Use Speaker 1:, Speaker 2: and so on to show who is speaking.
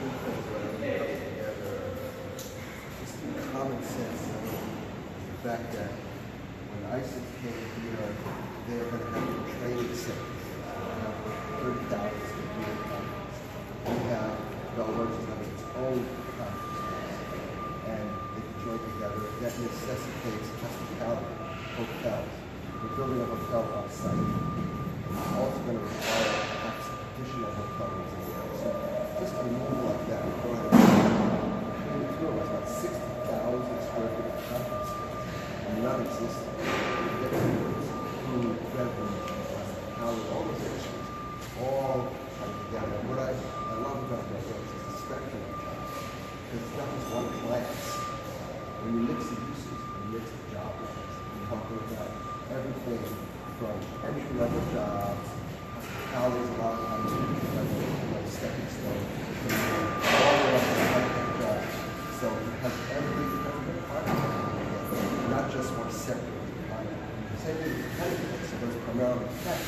Speaker 1: Just common sense the fact that when iCIMS came here, they're going to have a training center. 30,000 We have dollars of its own consciousness and they can join together. That necessitates hospitality, hotels. We're building a hotel on site. Because it's not just one class. When you mix the uses, you mix the job levels. You're talking about everything from entry level jobs, hospitality is a lot of entry level, you know, stepping stone, all the way up to high-tech. So you have every, every department, not just one sector of the economy. Same thing with the so there's primarily tech,